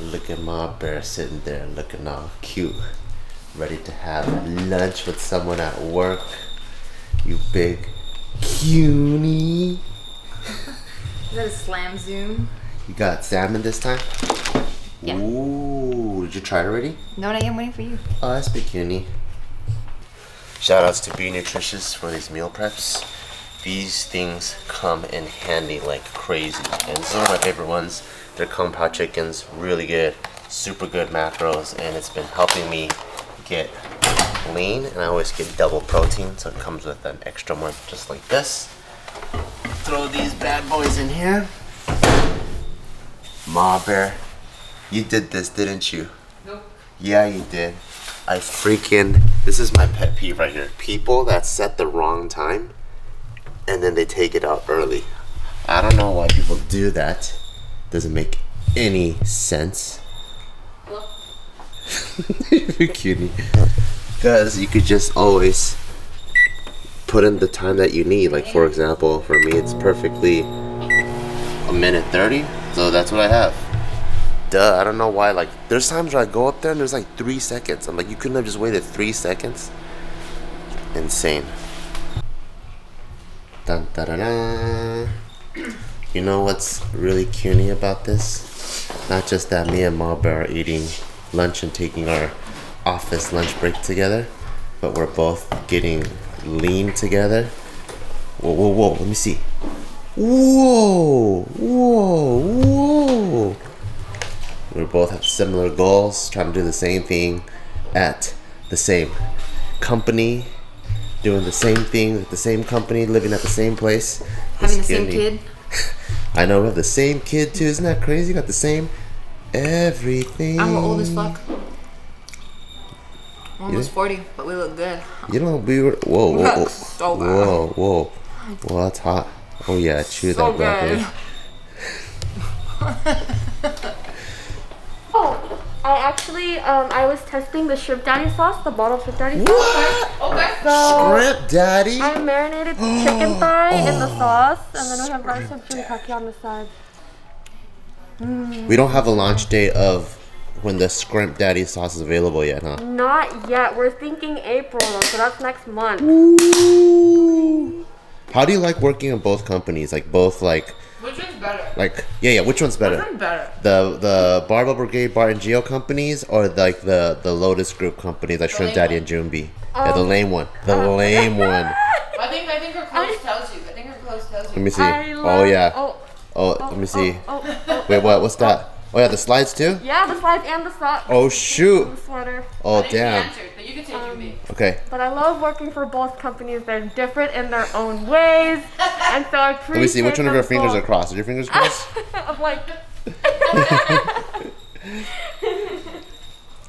Look at my bear sitting there looking all cute, ready to have lunch with someone at work. You big cuny. Is that a slam zoom? You got salmon this time? Yeah. Ooh, did you try it already? No, I am waiting for you. Oh, that's bikini. Shout outs to Be Nutritious for these meal preps. These things come in handy like crazy. And this is one of my favorite ones. They're Kung Pao chickens, really good, super good macros, and it's been helping me get lean. And I always get double protein, so it comes with an extra one just like this. Throw these bad boys in here. Ma Bear, you did this, didn't you? Nope. Yeah, you did. I freaking. This is my pet peeve right here. People that set the wrong time and then they take it out early. I don't know why people do that. Doesn't make any sense. Cutie. Because you could just always put in the time that you need. Like, for example, for me, it's perfectly a minute 30. So that's what I have duh. I don't know why. Like, there's times where I go up there and there's like three seconds. I'm like, you couldn't have just waited three seconds. Insane. Dun, da, da, da. You know what's really cuny about this? Not just that me and Ma Bear are eating lunch and taking our office lunch break together, but we're both getting lean together. Whoa, whoa, whoa, let me see. Whoa, whoa, whoa. We both have similar goals, trying to do the same thing at the same company, doing the same thing at the same company, living at the same place. Having the same kid. I know we have the same kid too. Isn't that crazy? Got the same everything. I'm old as fuck. Almost 40, but we look good. You know, we were. Whoa, whoa, whoa, So whoa, whoa. Well, that's hot. Oh yeah, chew So that broccoli. good. Oh, I actually, um, I was testing the shrimp daddy sauce, the bottle shrimp daddy sauce. What? Okay. So Shrimp daddy? I marinated the chicken thigh in the sauce, and then we have rice and shiitake on the side. We don't have a launch date of when the Shrimp Daddy sauce is available yet, huh? Not yet. We're thinking April though, so that's next month. Ooh. How do you like working in both companies? Like both, like, Which one's better? like, yeah, yeah. Which one's better? Which one's better? The the Barbell Brigade, Bart and Geo companies, or like the the Lotus Group companies, like Shrimp Daddy one. and Jumbi? yeah, oh. the lame one. The oh. lame one. I think I think her clothes tells you. I think her clothes tells you. Let me see. I Oh love- yeah. Oh, Oh, let me oh, see. oh, oh, Wait, what? What's that? Oh yeah, the slides too. yeah, the slides and the socks. Oh shoot. The sweater. Oh I damn. answered, but you can say Jimmy. Um, okay. But I love working for both companies. They're different in their own ways, and so I appreciate. Let me see. Which one of your fingers are crossed? Are your fingers crossed? I'm like,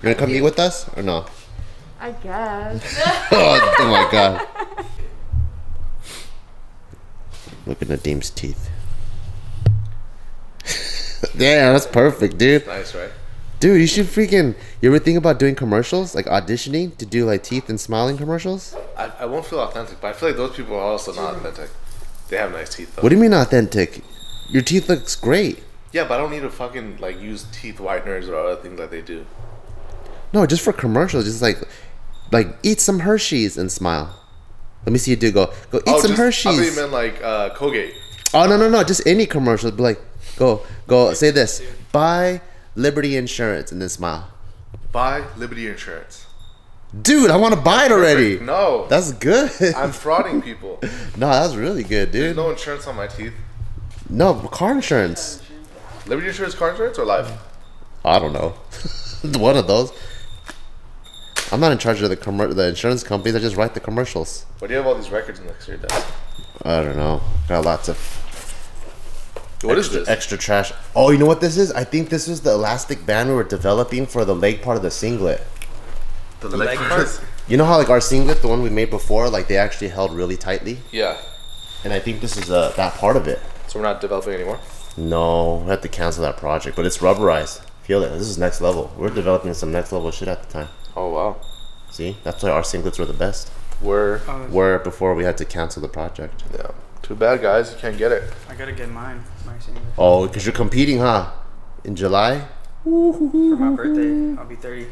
You're gonna come eat with us or no? I guess. oh, oh my god. Look at Nadim's teeth. Yeah, that's perfect, dude. Nice, right? Dude, you should freaking. You ever think about doing commercials, like auditioning to do like teeth and smiling commercials? I, I won't feel authentic, but I feel like those people are also not authentic. They have nice teeth though. What do you mean authentic? Your teeth looks great. Yeah, but I don't need to fucking like use teeth whiteners or other things that they do. No, just for commercials, just like, like eat some Hershey's and smile. Let me see you do. Go, go eat some Oh, just, I thought Hershey's. you meant like uh, Colgate. Oh no no no! Just any commercial. Be like, go go. Say this. Buy Liberty Insurance and then smile. Buy Liberty Insurance. Dude, I want to buy it already. No, That's good. I'm frauding people. no, that's really good, There's dude. no insurance on my teeth. No car insurance. Liberty Insurance car insurance or life? I don't know. One of those. I'm not in charge of the commer- the insurance companies. I just write the commercials. Why do you have all these records next to your desk? I don't know. Got lots of What is extra, this? extra trash. Oh, you know what this is? I think this is the elastic band we were developing for the leg part of the singlet. The leg part? You know how like our singlet, the one we made before, like they actually held really tightly, Yeah. and I think this is uh, that part of it. So we're not developing anymore. No, we have to cancel that project, but it's rubberized. Feel it. This is next level. We're developing some next level shit at the time. Oh wow. See, that's why our singlets were the best. We're Were before we had to cancel the project. yeah. Too bad, guys. You can't get it. I gotta get mine. My. Oh, because you're competing, huh? In July. for my birthday. I'll be 30.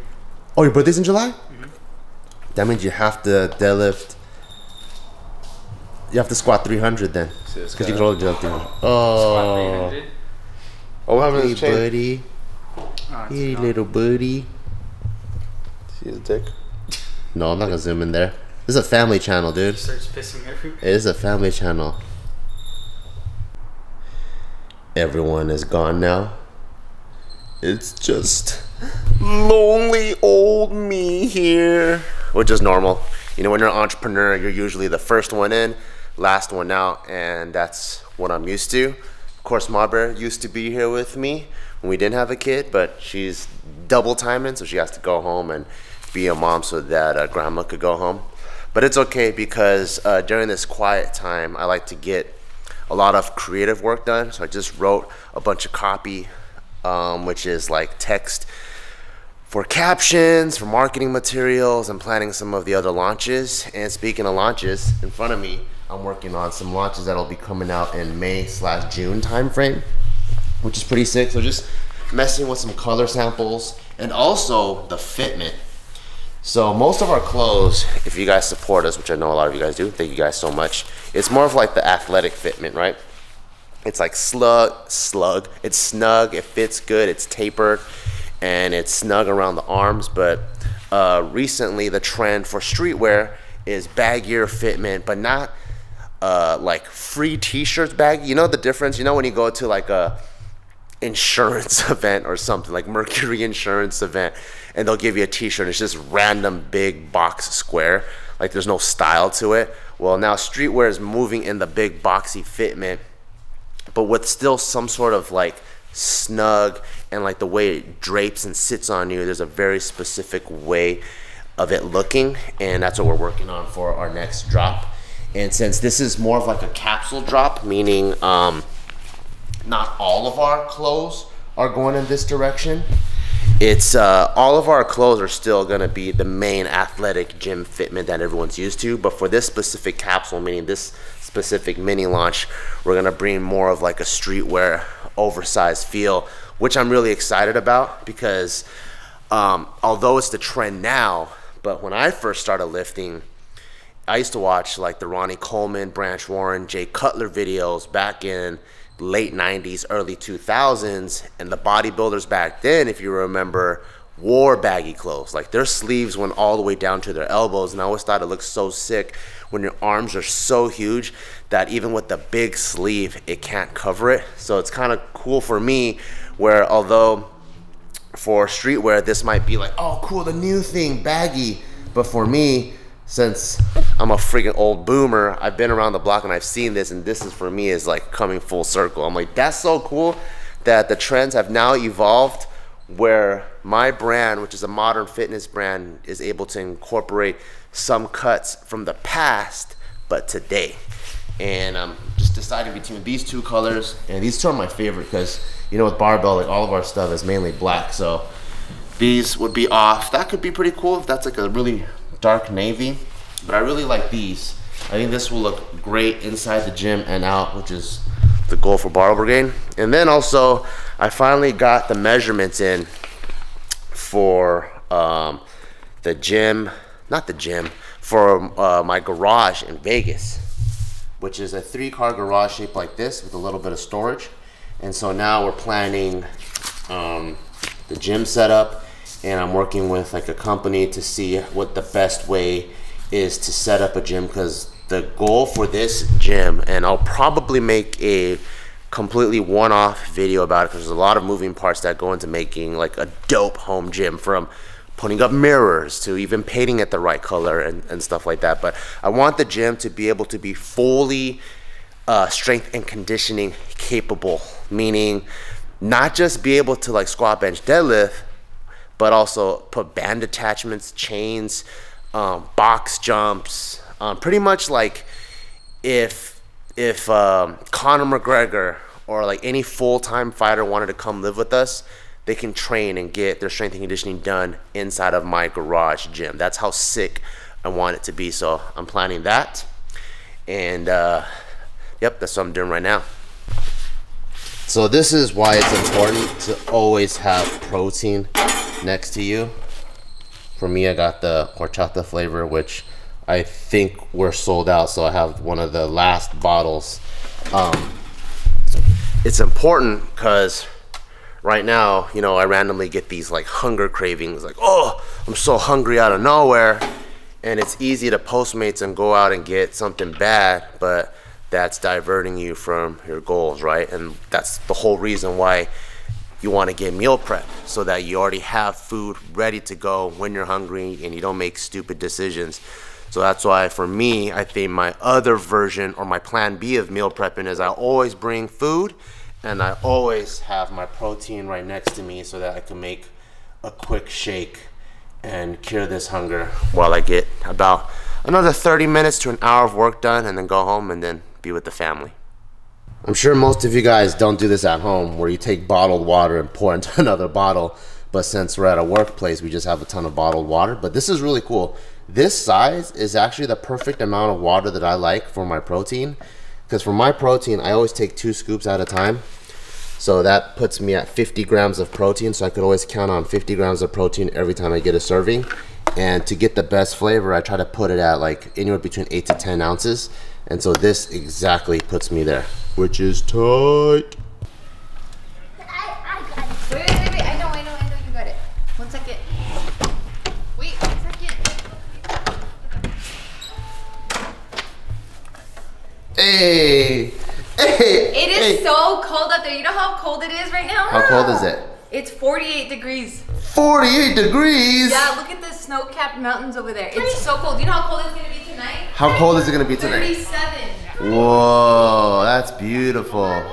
Oh, your birthday's in July? Mm-hmm. That means you have to deadlift. You have to squat 300 then. Because you can only do 300. Squat Oh, 300. Oh, what happened to hey, his chain? buddy. Oh, Hey, little buddy. See his dick? No, I'm not gonna zoom in there. This is a family channel, dude. Starts pissing everywhere. It is a family channel. Everyone is gone now. It's just lonely old me here. Which is normal. You know, when you're an entrepreneur, you're usually the first one in, last one out, and that's what I'm used to. Of course, Ma Bear used to be here with me when we didn't have a kid, but she's double timing, so she has to go home and be a mom so that uh, grandma could go home. But it's okay because uh, during this quiet time, I like to get a lot of creative work done. So I just wrote a bunch of copy, um, which is like text for captions, for marketing materials, and planning some of the other launches. And speaking of launches, in front of me, I'm working on some launches that'll be coming out in May slash June timeframe, which is pretty sick. So just messing with some color samples and also the fitment. So most of our clothes, if you guys support us, which I know a lot of you guys do, thank you guys so much. It's more of like the athletic fitment, right? It's like slug, slug. It's snug. It fits good. It's tapered, and it's snug around the arms. But uh, recently, the trend for streetwear is baggier fitment, but not uh, like free T-shirts baggy. You know the difference. You know when you go to like a insurance event or something like Mercury Insurance event, and they'll give you a T-shirt. It's just random big box square, like there's no style to it. Well, now streetwear is moving in the big boxy fitment, but with still some sort of like snug and like the way it drapes and sits on you. There's a very specific way of it looking, and that's what we're working on for our next drop. And since this is more of like a capsule drop, meaning um, not all of our clothes are going in this direction. It's uh, all of our clothes are still gonna be the main athletic gym fitment that everyone's used to, but for this specific capsule, meaning this specific mini launch, we're gonna bring more of like a streetwear oversized feel, which I'm really excited about because um, although it's the trend now, but when I first started lifting, I used to watch like the Ronnie Coleman, Branch Warren, Jay Cutler videos back in late 90s, early 2000s, and the bodybuilders back then, if you remember, wore baggy clothes. Like their sleeves went all the way down to their elbows, and I always thought it looked so sick when your arms are so huge that even with the big sleeve, it can't cover it. So it's kind of cool for me, where although for streetwear, this might be like, oh, cool, the new thing, baggy. But for me, since I'm a freaking old boomer, I've been around the block and I've seen this, and this is for me is like coming full circle. I'm like, that's so cool that the trends have now evolved where my brand, which is a modern fitness brand, is able to incorporate some cuts from the past, but today. And I'm just deciding between these two colors, and these two are my favorite because you know with barbell, like all of our stuff is mainly black, so these would be off. That could be pretty cool if that's like a really dark navy, but I really like these. I think this will look great inside the gym and out, which is the goal for Barbell Brigade. And then also, I finally got the measurements in for um, the gym, not the gym, for uh, my garage in Vegas, which is a three car garage shaped like this with a little bit of storage. And so now we're planning um, the gym setup and I'm working with like a company to see what the best way is to set up a gym because the goal for this gym, and I'll probably make a completely one-off video about it because there's a lot of moving parts that go into making like a dope home gym from putting up mirrors to even painting it the right color and, and stuff like that. But I want the gym to be able to be fully uh, strength and conditioning capable, meaning not just be able to like squat, bench, deadlift, but also put band attachments, chains, um, box jumps, um, pretty much like if if um, Conor McGregor or like any full time fighter wanted to come live with us, they can train and get their strength and conditioning done inside of my garage gym. That's how sick I want it to be. So I'm planning that, and uh, yep, that's what I'm doing right now. So this is why it's important to always have protein next to you. For me, I got the horchata flavor, which I think we're sold out. So I have one of the last bottles. Um, it's important because right now, you know, I randomly get these like hunger cravings, like, oh, I'm so hungry out of nowhere. And it's easy to Postmates and go out and get something bad, but that's diverting you from your goals, right? And that's the whole reason why you want to get meal prep so that you already have food ready to go when you're hungry and you don't make stupid decisions. So that's why for me, I think my other version or my plan B of meal prepping is I always bring food and I always have my protein right next to me so that I can make a quick shake and cure this hunger while I get about another 30 minutes to an hour of work done and then go home and then be with the family. I'm sure most of you guys don't do this at home where you take bottled water and pour into another bottle. But since we're at a workplace, we just have a ton of bottled water. But this is really cool. This size is actually the perfect amount of water that I like for my protein. Because for my protein, I always take two scoops at a time. So that puts me at 50 grams of protein. So I could always count on 50 grams of protein every time I get a serving. And to get the best flavor, I try to put it at like anywhere between 8 to 10 ounces. And so this exactly puts me there, which is tight. I, I got it. Wait, wait, wait, wait. I know, I know, I know you got it. One second. Wait, one second. Hey! Hey! It is hey. so cold out there. You know how cold it is right now? How cold is it? It's 48 degrees. 48 degrees! Yeah, look at the snow-capped mountains over there. It's so cold. You know how cold it's gonna be tonight? How cold is it gonna be tonight? 37. Whoa, that's beautiful.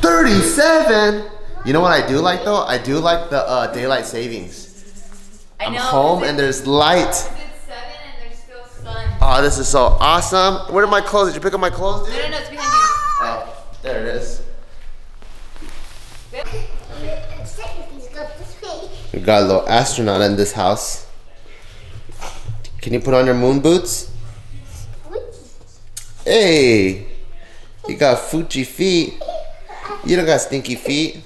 37? You know what I do like though? I do like the uh, daylight savings. I I'm know. home and there's light. It's 7 and there's still sun. Oh, this is so awesome. Where are my clothes? Did you pick up my clothes, No, dude? no, no, it's behind you. Oh, there it is. It's technically got this way. We got a little astronaut in this house. Can you put on your moon boots? Hey, you got Fuji feet. You don't got stinky feet.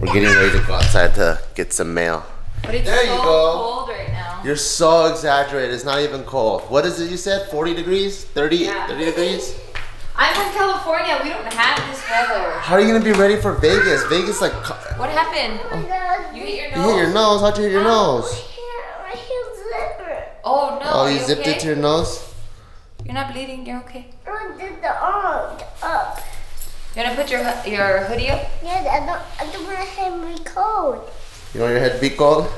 We're getting ready to go outside to get some mail. But it's There so you go. cold right now. You're so exaggerated. It's not even cold. What is it you said? 40 degrees? 30? Yeah. 30 degrees? I'm from California. We don't have this weather. How are you gonna be ready for Vegas? Vegas like What happened? You hit your nose. you nose? hit your nose. How'd you hit your nose? Here, right here, zipper. Oh no. Are you zipped okay? it to your nose. You're not bleeding. You're okay. Oh, the, the arm up. You wanna put your your hoodie up? Yeah, I don't, I don't want to have me cold. You want your head to be cold?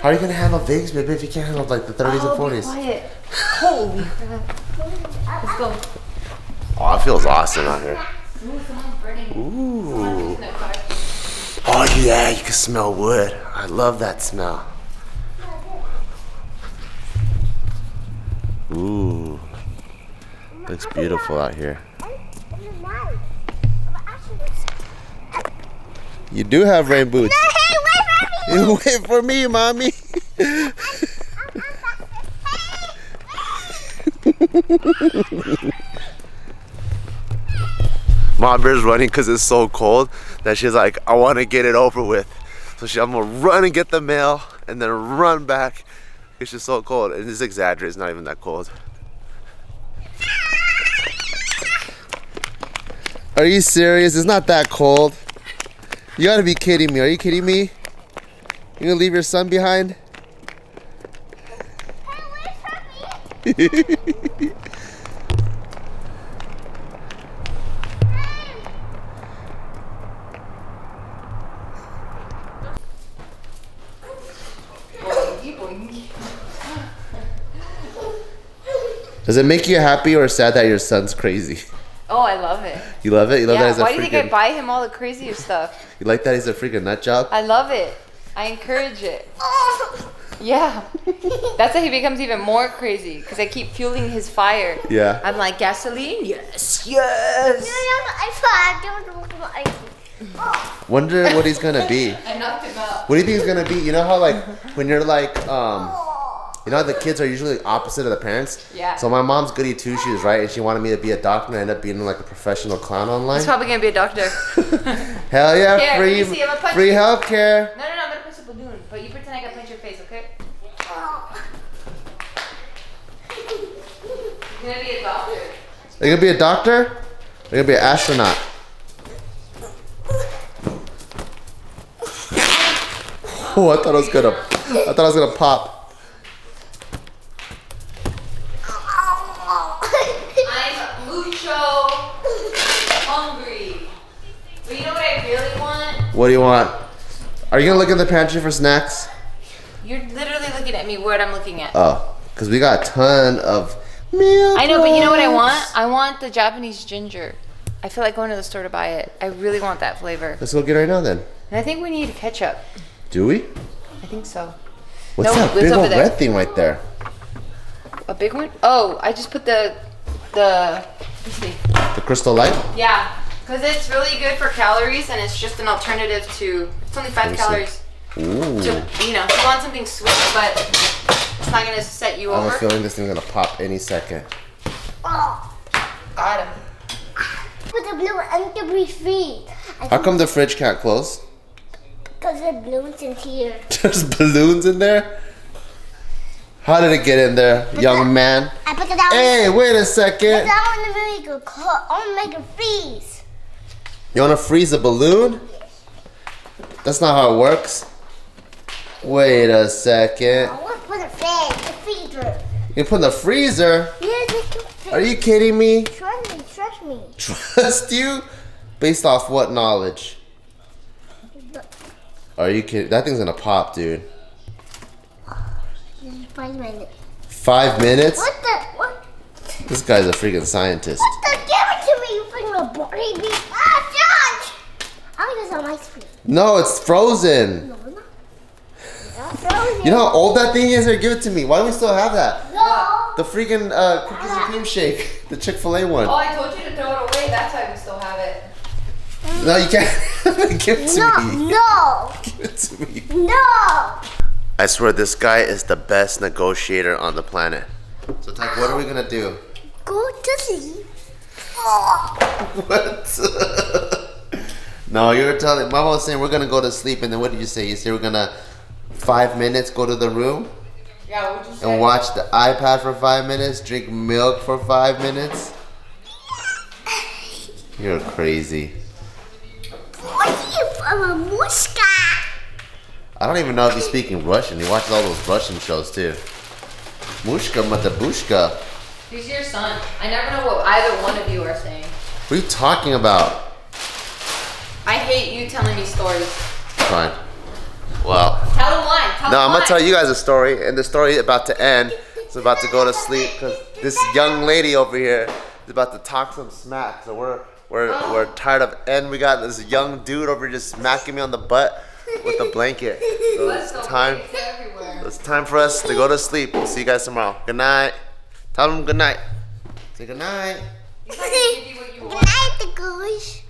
How are you gonna handle Vegas, baby, if you can't handle like the 30s Oh, and be 40s? quiet. Holy crap. Let's go. Oh, it feels awesome out here. Ooh, someone's burning. Ooh. Someone's in the car. Oh yeah, you can smell wood. I love that smell. Ooh. Looks beautiful out here. You do have rain boots. Hey, wait for me! You wait for me, mommy. Mom bear's running because it's so cold that she's like, I want to get it over with. So she, I'm gonna run and get the mail and then run back. It's just so cold. And it's exaggerated. It's not even that cold. Are you serious? It's not that cold. You gotta be kidding me. Are you kidding me? You gonna leave your son behind? Does it make you happy or sad that your son's crazy? Oh, I love it. You love it? You love that Yeah. he's a Why do you think I buy him all the craziest stuff? You like that he's a freaking nut job? I love it. I encourage it. Yeah. That's how he becomes even more crazy because I keep fueling his fire. Yeah. I'm like gasoline. Yes, yes. I thought I don't look at Wonder what he's gonna be. I knocked him out. What do you think he's gonna be? You know how like when you're like um You know the kids are usually opposite of the parents. Yeah. So my mom's goody two shoes, right? And she wanted me to be a doctor and I ended up being like a professional clown online. He's probably gonna be a doctor. Hell yeah, Here, free see, I'm gonna punch free you. healthcare. No, no, no, I'm gonna punch a balloon, but you pretend I can punch your face, okay? You're gonna be a doctor. Are you gonna be a doctor? Or you gonna be an astronaut? Oh, I thought I was gonna, I thought I was gonna pop. I'm mucho hungry. But you know what I really want? What do you want? Are you gonna look in the pantry for snacks? You're literally looking at me what I'm looking at. Oh, cause we got a ton of meal. I know, but you know what I want? I want the Japanese ginger. I feel like going to the store to buy it. I really want that flavor. Let's go get it right now then. And I think we need ketchup. Do we? I think so. What's No, that big old red thing right there? A big one? Oh, I just put the the let's see. The crystal light? Yeah, because it's really good for calories and it's just an alternative to. It's only five calories. Ooh. So you know, you want something sweet, but it's not gonna set you off. I have over. a feeling this thing's gonna pop any second. Got him. Put the blue and the be free. How come the fridge can't close? Because the balloons in here. There's balloons in there? How did it get in there, young man? I put it down. Hey, wait a second. I want to make a co- I want to make a freeze. You wanna freeze a balloon? That's not how it works. Wait a second. I want to put a the freezer. You put in the freezer? Yes, it can fit. Are you kidding me? Trust me, trust me. Trust you? Based off what knowledge? Are you kidding? That thing's gonna pop, dude. Five minutes. Five minutes? What the? What? This guy's a freaking scientist. What the? Give it to me, you a baby. Josh! I'll get some ice cream. No, it's frozen. No, no. Not frozen. You know how old that thing is? Here, give it to me. Why do we still have that? No. The freaking uh, cookies and cream shake, the Chick Fil A one. Oh, I told you to throw it away. That's why we still have it. No, you can't. give it to No, me. no, Give it to me. no. I swear, this guy is the best negotiator on the planet. So, Taika, what are we gonna do? Go to sleep. Oh. What? No, you were telling. Mama was saying we're gonna go to sleep, and then what did you say? You said we're gonna five minutes go to the room Yeah, what'd you say? and watch the iPad for five minutes, drink milk for five minutes. You're crazy. What are you from a muska? I don't even know if he's speaking Russian. He watches all those Russian shows too. Mushka matabushka. He's your son. I never know what either one of you are saying. What are you talking about? I hate you telling me stories. Fine. Well, Tell them why. Tell no, them I'm gonna tell you guys a story, and the story is about to end. It's about to go to sleep because this young lady over here is about to talk some smack. So we're we're we're tired of, and we got this young dude over here just smacking me on the butt with a blanket. So Let's it's time. It's time for us to go to sleep. We'll see you guys tomorrow. Good night. Tell them good night. Say good night. He's not gonna give you what you Good want. night, the goose.